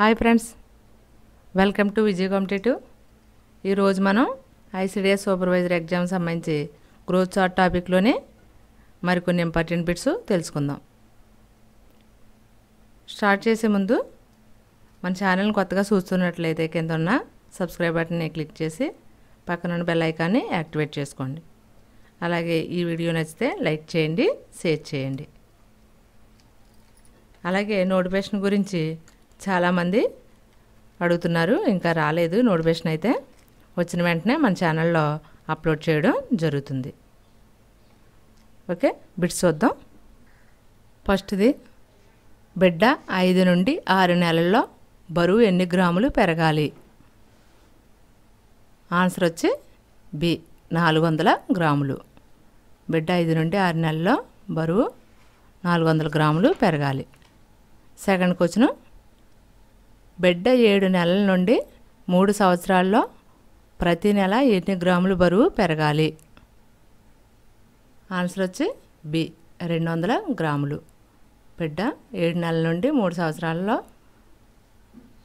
Hi friends. Welcome to Vijay competitive ఈరోజు మనం ICDS supervisor exam సంబంధించి గ్రోత్ చార్ట్ టాపిక్లోనే మరికొన్ని ఇంపార్టెంట్ బిట్స్ తెలుసుకుందాం. స్టార్ట్ చేసే ముందు మన ఛానల్ని కొత్తగా చూస్తున్నట్లయితే కింద ఉన్న సబ్స్క్రైబ్ బటన్ని క్లిక్ చేసి పక్కన ఉన్న బెల్ ఐకాన్ని యాక్టివేట్ చేసుకోండి. అలాగే ఈ వీడియో నచ్చితే లైక్ చేయండి షేర్ చేయండి. అలాగే నోటిఫికేషన్ గురించి చాలామంది అడుగుతున్నారు ఇంకా రాలేదు నోటిఫికేషన్ అయితే. వచ్చిన వెంటనే మన ఛానల్లో అప్లోడ్ చేయడం జరుగుతుంది. ఓకే బిట్స్ చూద్దాం. ఫస్ట్ది బిడ్డ ఐదు నుండి ఆరు నెలల్లో బరువు ఎన్ని గ్రాములు పెరగాలి? ఆన్సర్ వచ్చి బి నాలుగు వందల గ్రాములు. బిడ్డ ఐదు నుండి ఆరు నెలల్లో బరువు నాలుగు వందల గ్రాములు పెరగాలి. సెకండ్ క్వశ్చన్ బిడ్డ ఏడు నెలల నుండి మూడు సంవత్సరాల్లో ప్రతి నెల ఎన్ని గ్రాములు బరువు పెరగాలి? ఆన్సర్ వచ్చి బి రెండు వందల గ్రాములు. బిడ్డ ఏడు నెలల నుండి మూడు సంవత్సరాల్లో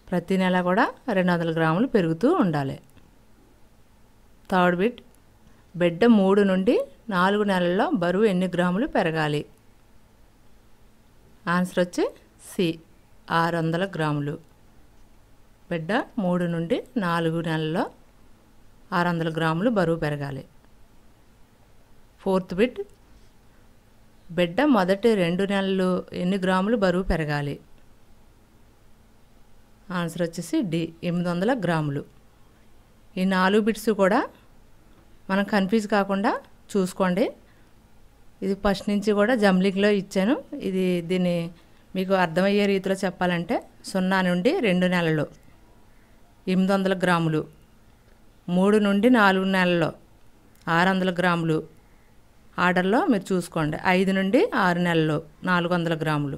ప్రతి నెల కూడా రెండు వందల గ్రాములు పెరుగుతూ ఉండాలి. థర్డ్ బిట్ బిడ్డ మూడు నుండి నాలుగు నెలల్లో బరువు ఎన్ని గ్రాములు పెరగాలి? ఆన్సర్ వచ్చి సి ఆరు వందల గ్రాములు. బిడ్డ మూడు నుండి నాలుగు నెలల్లో ఆరు వందల గ్రాములు బరువు పెరగాలి. ఫోర్త్ బిడ్ బిడ్డ మొదటి రెండు నెలలు ఎన్ని గ్రాములు బరువు పెరగాలి? ఆన్సర్ వచ్చేసి డి ఎనిమిది వందల గ్రాములు. ఈ నాలుగు బిట్స్ కూడా మనం కన్ఫ్యూజ్ కాకుండా చూసుకోండి. ఇది ఫస్ట్ నుంచి కూడా జంబ్లింగ్లో ఇచ్చాను. ఇది దీన్ని మీకు అర్థమయ్యే రీతిలో చెప్పాలంటే సున్నా నుండి రెండు నెలలు. ఎనిమిది వందల గ్రాములు మూడు నుండి నాలుగు నెలల్లో ఆరు వందల గ్రాములు ఆర్డర్లో మీరు చూసుకోండి. ఐదు నుండి ఆరు నెలలు నాలుగు వందల గ్రాములు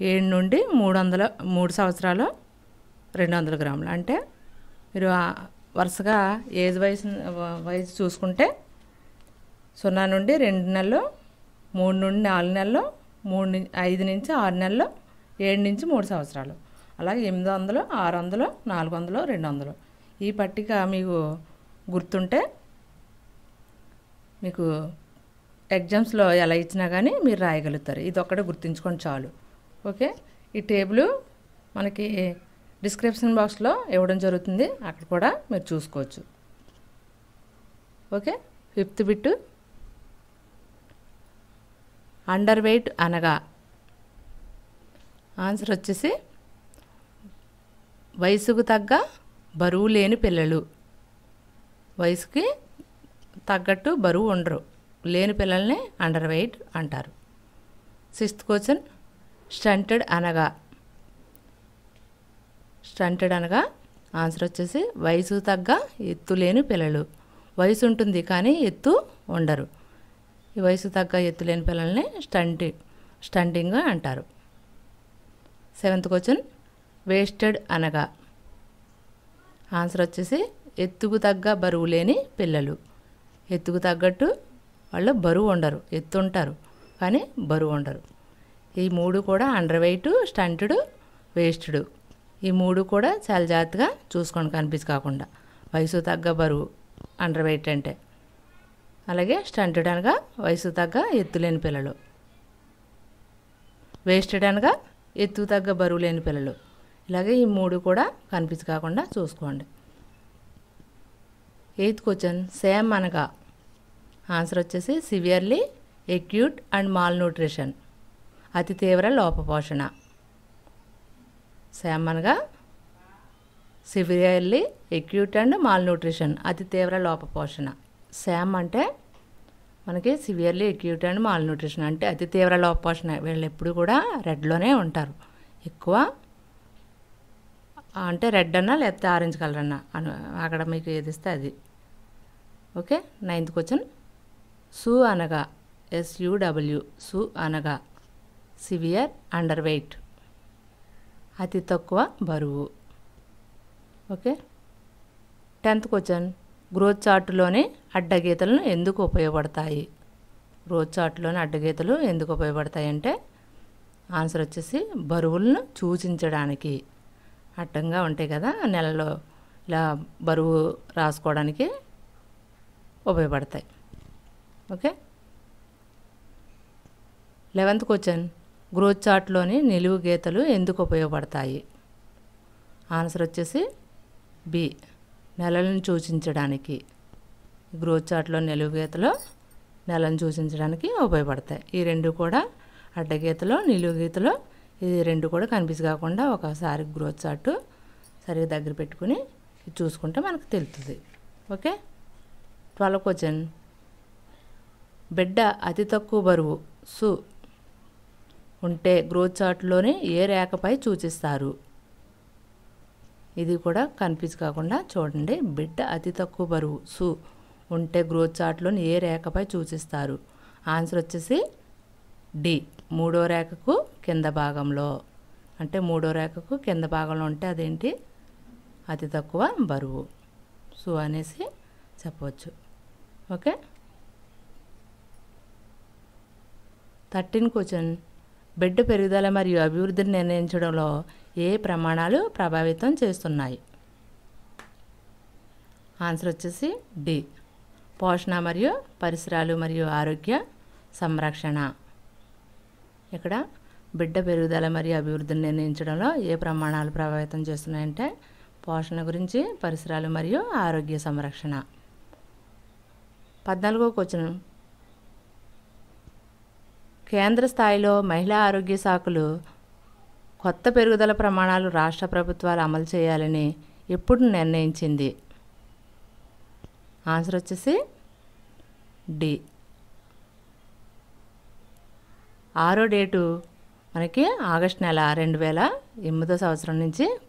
ఏడు నుండి మూడు వందల మూడు సంవత్సరాలు రెండు వందల గ్రాములు. అంటే మీరు వరుసగా ఏజ్ వయసు వయసు చూసుకుంటే సున్నా నుండి రెండు నెలలు మూడు నుండి నాలుగు నెలలు మూడు ఐదు నుంచి ఆరు నెలలు ఏడు నుంచి మూడు సంవత్సరాలు. అలాగే ఎనిమిది వందలు ఆరు వందలు నాలుగు వందలు రెండు వందలు. ఈ పట్టిక మీకు గుర్తుంటే మీకు ఎగ్జామ్స్లో ఎలా ఇచ్చినా కానీ మీరు రాయగలుగుతారు. ఇది ఒక్కటే గుర్తుంచుకొని చాలు. ఓకే? ఈ టేబుల్ మనకి డిస్క్రిప్షన్ బాక్స్లో ఇవ్వడం జరుగుతుంది. అక్కడ కూడా మీరు చూసుకోవచ్చు. Okay? Fifth bit underweight అనగా ఆన్సర్ వచ్చేసి వయసుకు తగ్గ బరువు లేని పిల్లలు. వయసుకి తగ్గట్టు బరువు ఉండరు. లేని పిల్లల్ని అండర్ వెయిట్ అంటారు. సిక్స్త్ క్వశ్చన్ స్టంటెడ్ అనగా. స్టంటెడ్ అనగా ఆన్సర్ వచ్చేసి వయసు తగ్గ ఎత్తు లేని పిల్లలు. వయసు ఉంటుంది కానీ ఎత్తు ఉండరు. ఈ వయసు తగ్గ ఎత్తు లేని పిల్లల్ని స్టంటి స్టంటింగ్ అంటారు. సెవెంత్ క్వశ్చన్ వేస్టెడ్ అనగా. ఆన్సర్ వచ్చేసి ఎత్తుకు తగ్గ బరువు లేని పిల్లలు. ఎత్తుకు తగ్గట్టు వాళ్ళు బరువు ఉండరు ఎత్తు ఉంటారు కానీ బరువు ఉండరు. ఈ మూడు కూడా అండర్ వెయిట్ స్టంటెడ్ వేస్టెడ్. ఈ మూడు కూడా చాలా జాగ్రత్తగా చూసుకోండి కనిపించి కాకుండా వయసు తగ్గ బరువు అండర్ వెయిట్ అంటే. అలాగే స్టంటెడ్ అనగా వయసు తగ్గ ఎత్తు లేని పిల్లలు. వేస్టెడ్ అనగా ఎత్తు తగ్గ బరువు లేని పిల్లలు. ఇలాగే ఈ మూడు కూడా కనిపించి కాకుండా చూసుకోండి. ఎయిత్ క్వశ్చన్ సేమ్ అనగా. ఆన్సర్ వచ్చేసి severely acute and malnutrition అతి తీవ్ర లోపపోషణ. సేమ్ అనగా. Severely acute and malnutrition అతి తీవ్ర లోపపోషణ. శామ్ అంటే మనకి severely acute and malnutrition అంటే అతి తీవ్ర లోపపోషణ. వీళ్ళు ఎప్పుడు కూడా రెడ్లోనే ఉంటారు. ఎక్కువ అంటే రెడ్ అన్నా లేకపోతే ఆరెంజ్ కలర్ అన్నా అను అక్కడ మీకు ఏది ఇస్తే అది. ఓకే? Ninth question. సు అనగా ఎస్యుడబ్ల్యూ సు అనగా సివియర్ అండర్ వెయిట్. అతి తక్కువ బరువు. ఓకే? Tenth question. గ్రోత్ చార్టులోని అడ్డగీతలను ఎందుకు ఉపయోగపడతాయి? గ్రోత్ చార్టులోని అడ్డగీతలు ఎందుకు ఉపయోగపడతాయి అంటే ఆన్సర్ వచ్చేసి బరువులను సూచించడానికి. అడ్డంగా ఉంటాయి కదా నెలలో ఇలా బరువు రాసుకోవడానికి ఉపయోగపడతాయి. ఓకే? లెవెంత్ క్వశ్చన్ గ్రోత్ చార్ట్లోని నిలువు గీతలు ఎందుకు ఉపయోగపడతాయి? ఆన్సర్ వచ్చేసి బి. నెలలను సూచించడానికి. గ్రోత్ చార్ట్లో నిలువు గీతలు నెలను సూచించడానికి ఉపయోగపడతాయి. ఈ రెండు కూడా అడ్డగీతలో నిలువు గీతలో ఇది రెండు కూడా కన్ఫ్యూజ్ కాకుండా ఒకసారి గ్రోత్ చార్ట్ సరిగ్గా దగ్గర పెట్టుకుని చూసుకుంటే మనకు తెలుస్తుంది. ఓకే? Twelve question. బిడ్డ అతి తక్కువ బరువు సు ఉంటే గ్రోత్ చార్ట్లోని ఏ రేఖపై సూచిస్తారు? ఇది కూడా కన్ఫ్యూజ్ కాకుండా చూడండి. బిడ్డ అతి తక్కువ బరువు సు ఉంటే గ్రోత్ చార్ట్లోని ఏ రేఖపై సూచిస్తారు? ఆన్సర్ వచ్చేసి డి. మూడో రేఖకు కింద భాగంలో అంటే మూడో రేఖకు కింద భాగంలో ఉంటే అదేంటి? అతి తక్కువ బరువు. సో అనేసి చెప్పవచ్చు. ఓకే? Thirteen question. బిడ్డ పెరుగుదల మరియు అభివృద్ధిని నిర్ణయించడంలో ఏ ప్రమాణాలు ప్రభావితం చేస్తున్నాయి? ఆన్సర్ వచ్చేసి డి. పోషణ మరియు పరిసరాలు మరియు ఆరోగ్య సంరక్షణ. ఇక్కడ బిడ్డ పెరుగుదల మరియు అభివృద్ధిని నిర్ణయించడంలో ఏ ప్రమాణాలు ప్రభావితం చేస్తున్నాయంటే పోషణ గురించి పరిసరాలు మరియు ఆరోగ్య సంరక్షణ. పద్నాలుగో క్వశ్చన్ కేంద్ర స్థాయిలో మహిళా ఆరోగ్య శాఖలు కొత్త పెరుగుదల ప్రమాణాలు రాష్ట్ర ప్రభుత్వాలు అమలు చేయాలని ఎప్పుడు నిర్ణయించింది? ఆన్సర్ వచ్చేసి డి. ఆరో డేటు మనకి ఆగస్ట్ నెల రెండు వేల ఎనిమిదో సంవత్సరం నుంచి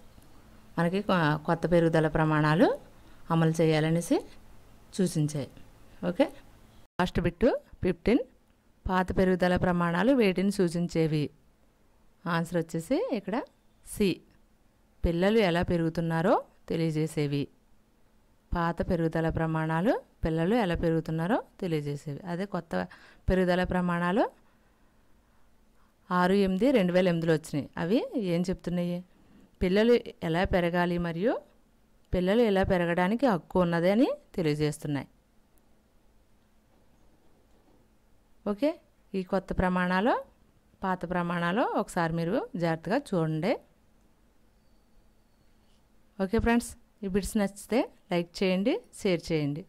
మనకి కొత్త పెరుగుదల ప్రమాణాలు అమలు చేయాలనేసి సూచించాయి. ఓకే? Last bit fifteen. పాత పెరుగుదల ప్రమాణాలు వేటిని సూచించేవి? ఆన్సర్ వచ్చేసి ఇక్కడ సి. పిల్లలు ఎలా పెరుగుతున్నారో తెలియజేసేవి. పాత పెరుగుదల ప్రమాణాలు పిల్లలు ఎలా పెరుగుతున్నారో తెలియజేసేవి. అదే కొత్త పెరుగుదల ప్రమాణాలు ఆరు ఎనిమిది రెండు వేల ఎనిమిదిలో వచ్చినాయి. అవి ఏం చెప్తున్నాయి? పిల్లలు ఎలా పెరగాలి మరియు పిల్లలు ఎలా పెరగడానికి హక్కు ఉన్నది అని తెలియజేస్తున్నాయి. ఓకే? ఈ కొత్త ప్రమాణాలు పాత ప్రమాణాలు ఒకసారి మీరు జాగ్రత్తగా చూడండి. Okay friends? ఈ బిట్స్ నచ్చితే లైక్ చేయండి షేర్ చేయండి.